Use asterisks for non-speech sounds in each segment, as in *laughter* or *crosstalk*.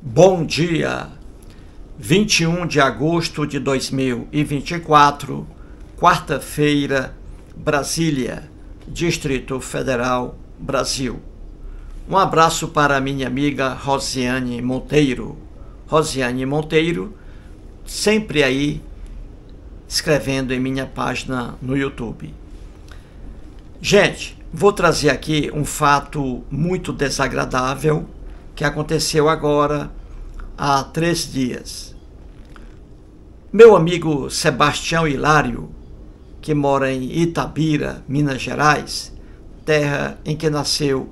Bom dia, 21 de agosto de 2024, quarta-feira, Brasília, Distrito Federal, Brasil. Um abraço para minha amiga Rosiane Monteiro. Rosiane Monteiro, sempre aí escrevendo em minha página no YouTube. Gente, vou trazer aqui um fato muito desagradável que aconteceu agora há três dias. Meu amigo Sebastião Hilário, que mora em Itabira, Minas Gerais, terra em que nasceu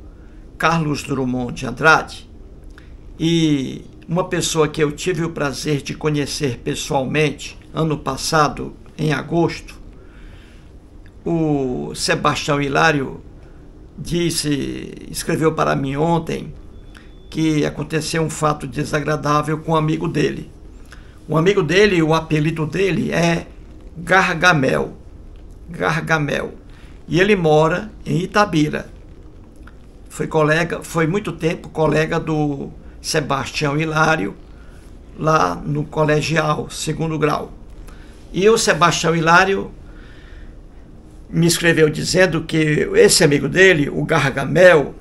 Carlos Drummond de Andrade, e uma pessoa que eu tive o prazer de conhecer pessoalmente ano passado, em agosto, o Sebastião Hilário disse, escreveu para mim ontem que aconteceu um fato desagradável com um amigo dele. Um amigo dele, o apelido dele é Gargamel. Gargamel. E ele mora em Itabira. Foi colega, foi muito tempo colega do Sebastião Hilário lá no colegial, segundo grau. E o Sebastião Hilário me escreveu dizendo que esse amigo dele, o Gargamel,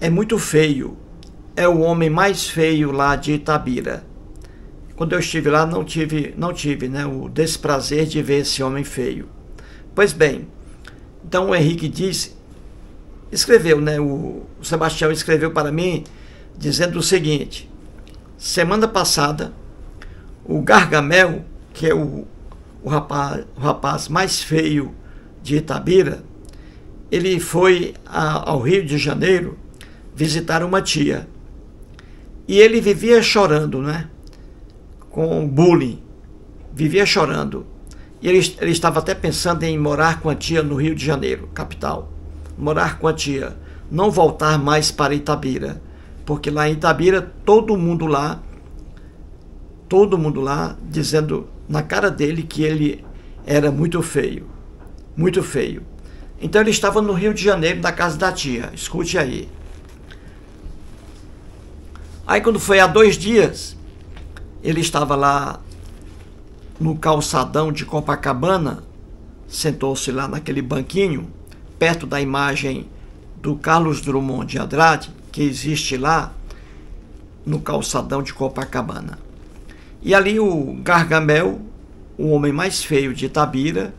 é muito feio é o homem mais feio lá de Itabira. Quando eu estive lá, não tive, não tive né, o desprazer de ver esse homem feio. Pois bem, então o Henrique disse, escreveu, né, o, Sebastião escreveu para mim dizendo o seguinte: semana passada, o Gargamel, que é o, o, rapaz, o rapaz mais feio de Itabira, ele foi a, ao Rio de Janeiro visitar uma tia. E ele vivia chorando, né? Com bullying. Vivia chorando. E ele, ele estava até pensando em morar com a tia no Rio de Janeiro, capital. Morar com a tia. Não voltar mais para Itabira. Porque lá em Itabira, todo mundo lá, todo mundo lá, dizendo na cara dele que ele era muito feio. Muito feio. Então ele estava no Rio de Janeiro, na casa da tia. Escute aí. Aí quando foi há dois dias, ele estava lá no calçadão de Copacabana, sentou-se lá naquele banquinho, perto da imagem do Carlos Drummond de Andrade, que existe lá no calçadão de Copacabana. E ali o Gargamel, o homem mais feio de Itabira,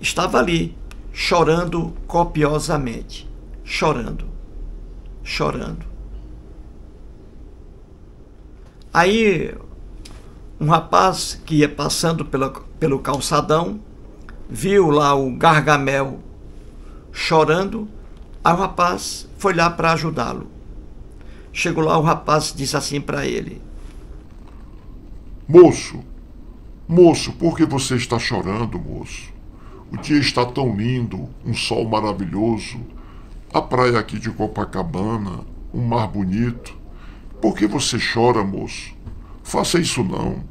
estava ali, chorando copiosamente. Chorando, chorando. Aí um rapaz que ia passando pela, pelo calçadão viu lá o Gargamel chorando. Aí o rapaz foi lá para ajudá-lo. Chegou lá, o rapaz disse assim para ele: Moço, moço, por que você está chorando, moço? O dia está tão lindo, um sol maravilhoso, a praia aqui de Copacabana, um mar bonito. Por que você chora, moço? Faça isso não.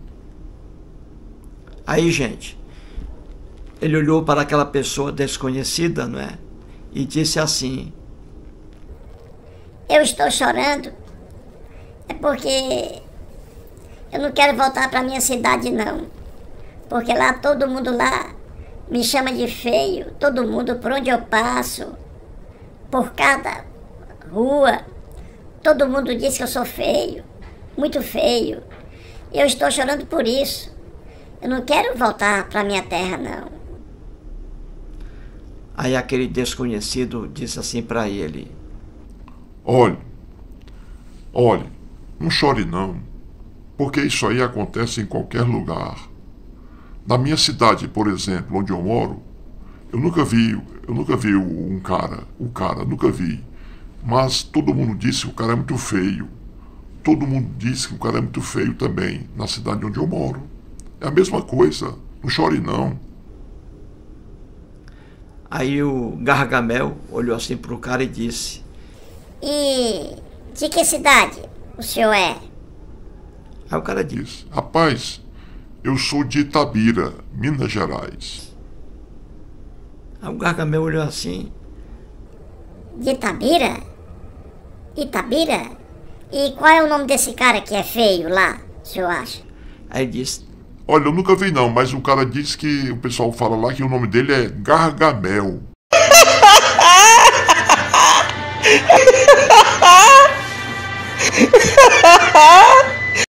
Aí, gente, ele olhou para aquela pessoa desconhecida, não é? E disse assim: Eu estou chorando. É porque eu não quero voltar para minha cidade não. Porque lá todo mundo lá me chama de feio, todo mundo por onde eu passo, por cada rua, Todo mundo diz que eu sou feio, muito feio. Eu estou chorando por isso. Eu não quero voltar para minha terra, não. Aí aquele desconhecido disse assim para ele: Olhe, olhe, não chore não, porque isso aí acontece em qualquer lugar. Na minha cidade, por exemplo, onde eu moro, eu nunca vi, eu nunca vi um cara, um cara, nunca vi mas todo mundo disse que o cara é muito feio. Todo mundo disse que o cara é muito feio também, na cidade onde eu moro. É a mesma coisa. Não chore não. Aí o Gargamel olhou assim pro cara e disse: E de que cidade o senhor é? Aí o cara disse: Rapaz, eu sou de Itabira, Minas Gerais. Aí o Gargamel olhou assim: de Itabira? Itabira? E qual é o nome desse cara que é feio lá, o senhor acha? Aí disse: Olha, eu nunca vi não, mas o cara diz que o pessoal fala lá que o nome dele é Gargamel. *laughs*